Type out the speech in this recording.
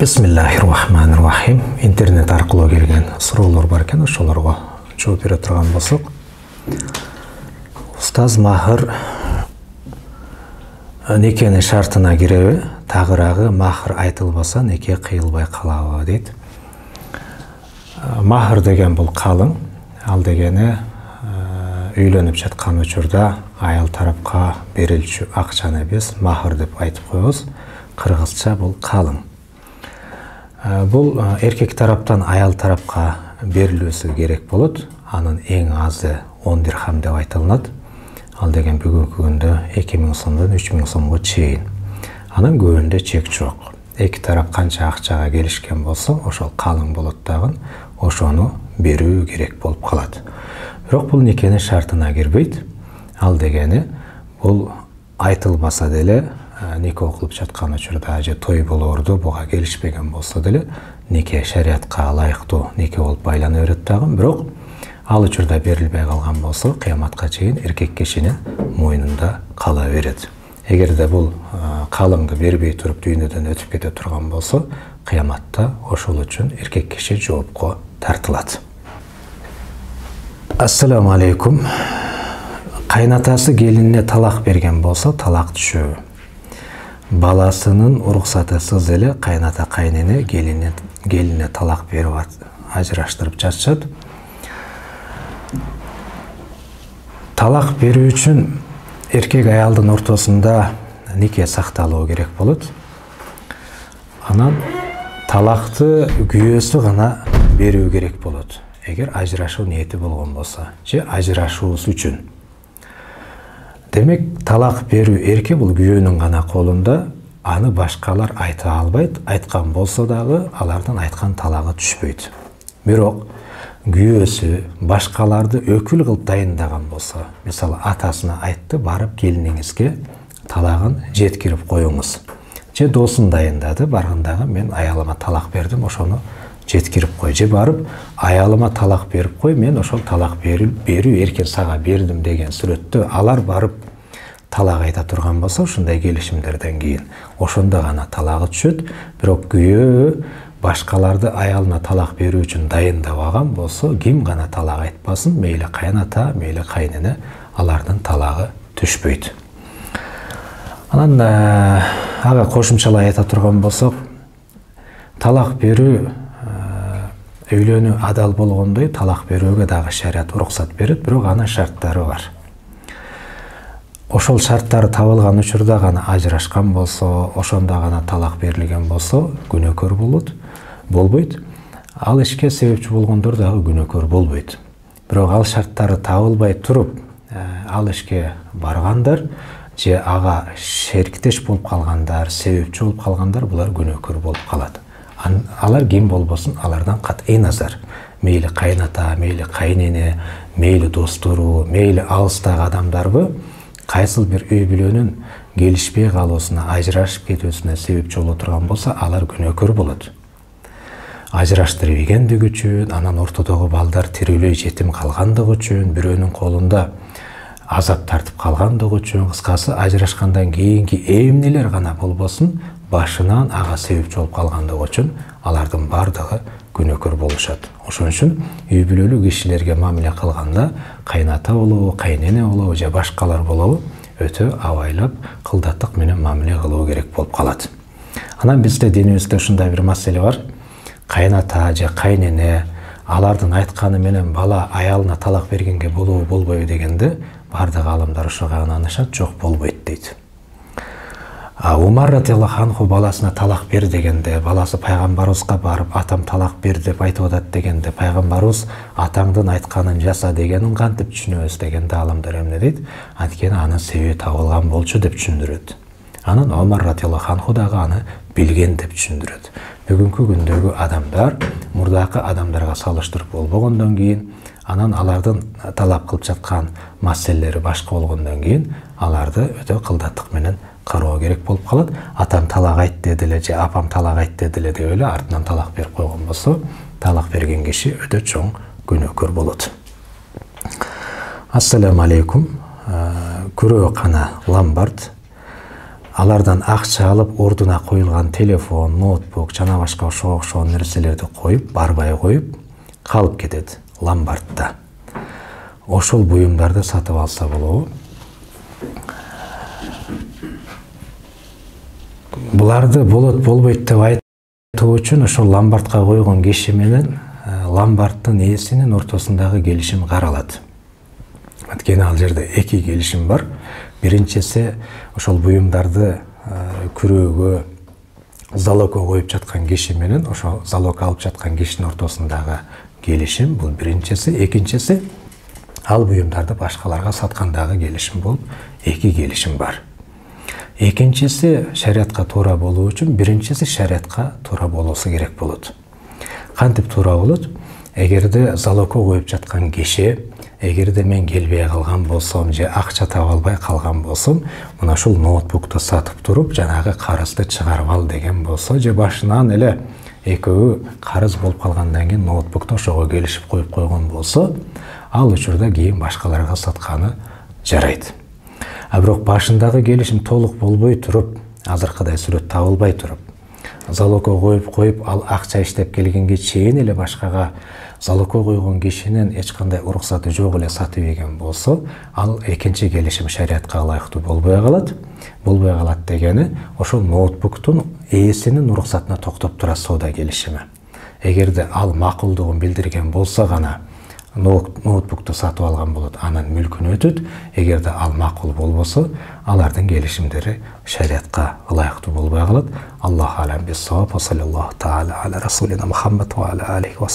бисмиллахи рахмани рахим интернет аркылуу келген суроолор бар экен ошолорго жооп бере турган болсок. Устаз махыр некенин шартына киреби тагыраагы махыр айтылбаса неке кыйылбай калабы дейт. Махыр деген бул калың ал дегени үйлөнүп жаткан учурда аял тарапка берилчү акчаны биз махыр деп айтып коебуз. Кыргызча бул калың. Бул эркек тараптан аял тарапка берилүүсү керек болот. Анын эң азы он дирхам деп айтылынат. Ал деген бүгүнкү күндө эки миң сомдон үч миң сомго чейин көбүндө чек жок эки тарап канча акчага келишкен болсо ошол калың болот дагы ошону берүү керек болуп калат. Бирок бул никенин шартына кирбейт? Ал дегени бул айтылбаса деле нике окулуп жаткан учурда же той болоорду буга келишпеген болсо деле нике шариятка ылайыктуу нике болуп байлана берет дагы. Бирок ал учурда берилбей калган болсо кыяматка чейин эркек кишинин мойнунда кала берет. Эгерде бул калыңды бербей туруп дүйнөдөн өтүп кете турган болсо кыяматта ошол үчүн эркек киши жоопко тартылат. Ассаламу алейкум. Кайнатасы келинине талак берген болсо талак түшөбү баласынын уруксатысыз эле кайната кайнене келинине талак берип ажыраштырып жатышат талак берүү үчүн эркек аялдын ортосунда нике сакталуу керек болот? Анан талакты күйөөсү гана берүү керек болот. Эгер ажырашуу ниети болгон болсо же ажырашуусу үчүн демек талак берүү эрке бул күйөөнүн гана колунда аны башкалар айта албайт айткан болсо дагы алардын айткан талагы түшпөйт бирок күйөөсү башкаларды өкүл кылып дайындаган болсо мисалы атасына айтты барып келиниңизге талагын жеткирип коюңуз же досун дайындады баргандагы мен аялыма талак бердим ошону жеткирип кой же барып аялыма талак берип кой мен ошол талак берүү эркен сага бердим деген сүрөттө алар барып талак айта турган болсо ушундай келишимдерден кийин ошондо гана талагы түшөт. Бирок күйөө башкаларды аялына талак берүү үчүн дайындабаган болсо ким гана талак айтпасын мейли кайната мейли кайнене алардын талагы түшпөйт. Анан ага кошумчалай айта турган болсок талак берүү үйлөнүү адал болгондой талак берүүгө дагы шарият уруксат берет бирок анын шарттары бар. Ошол шарттары табылган учурда гана ажырашкан болсо ошондо гана талак берилген болсо күнөөкөр болот болбойт. Ал ишке себепчи болгондор дагы күнөөкөр болбойт. Бирок ал шарттары табылбай туруп ал ишке баргандар же ага шериктеш болуп калгандар себепчи болуп калгандар булар күнөөкөр болуп калат алар ким болбосун алардан кат'ый назар мейли кайната мейли кайнене мейли достору мейли алыстагы адамдарбы кайсыл бир үй бүлөнүн келишпей калуусуна ажырашып кетүүсүнө себепчи боло турган болсо алар күнөөкөр болот. Ажыраштырып ийгендиги үчүн анан ортодогу балдар тирүүлөй жетим калгандыгы үчүн бирөөнүн колунда азап тартып калгандыгы үчүн кыскасы ажырашкандан кийинки эмнелер гана болбосун башынан ага себепчи болуп калгандыгы үчүн алардын баардыгы күнөөкөр болушат ошон үчүн үй бүлөлүк кишилерге мамиле кылганда кайната болобу кайнене болобу же башкалар болобу өтө абайлап кылдаттык менен мамиле кылуу керек болуп калат анан бизде динибизде ушундай бир маселе бар. Кайната же кайнене алардын айтканы менен бала аялына талак бергенге болобу болбойбу дегенде баардык аалымдар ошого ынанышат жок болбойт дейт умар радиаллаху анху баласына талак бер дегенде баласы пайгамбарыбызга барып атам талак бер деп айтып атат дегенде пайгамбарыбыз атаңдын айтканын жаса дегенин кантип түшүнөбүз дегенде аалымдар эмне дейт анткени анын себеби табылган болчу деп түшүндүрөт анан омар радиаллаху анху дагы аны билген деп түшүндүрөт бүгүнкү күндөгү адамдар мурдакы адамдарга салыштырып болбогондон кийин анан алардын талап кылып жаткан маселелери башка болгондон кийин аларды өтө кылдаттык менен кароо керек болуп калат атам талак айт деди эле же апам талак айт деди эле деп артынан талак берип койгон болсо талак берген киши өтө чоң күнөөкөр болот. Ассаламу алейкум күрөө кана ломбард. Алардан акча алып ордуна коюлган телефон ноутбук жана башка ошого окшогон нерселерди коюп барбай коюп калып кетет ломбардда ошол буюмдарды сатып алса болобу? Буларды болот болбойт деп айтуу үчүн ошол ломбардка койгон киши менен ломбарддын ээсинин ортосундагы келишим каралат. Анткени ал жерде эки келишим бар. Биринчиси ошол буюмдарды күрөөгө залогко коюп жаткан киши менен ошо залог алып жаткан кишинин ортосундагы келишим бул биринчиси. Экинчиси ал буюмдарды башкаларга саткандагы келишим болуп эки келишим бар. Экинчиси шариятка туура болуу үчүн биринчиси шариятка туура болуусу керек болот кантип туура болот эгерде залогко коюп жаткан киши эгерде мен келбей калган болсом же акча таба албай калган болсом мына ушул ноутбукту сатып туруп жанагы карызды чыгарып ал деген болсо же башынан эле экөө карыз болуп калгандан кийин ноутбукту ошого келишип коюп койгон болсо ал учурда кийин башкаларга сатканы жарайт а бирок башындагы келишим толук болбой туруп азыркыдай сүрөт табылбай туруп залогко коюп коюп ал акча иштеп келгенге чейин эле башкага залогко койгон кишинин эч кандай уруксаты жок эле сатып ийген болсо ал экинчи келишим шариятка ылайыктуу болбой калат болбой калат дегени ошол ноутбуктун ээсинин уруксатына токтоп тура соода келишими эгерде ал макулдугун билдирген болсо гана ноутбукту сатып алган болот анын мүлкүнө өтөт. Эгерде ал макул болбосо алардын келишимдери шариятка ылайыктуу болбой калат. Аллаху алам бисаваб саллаллаху таала аля расулина мухаммад ва аля алихи ва